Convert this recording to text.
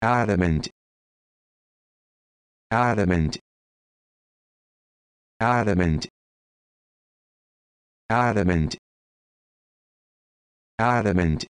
adamant adamant adamant adamant adamant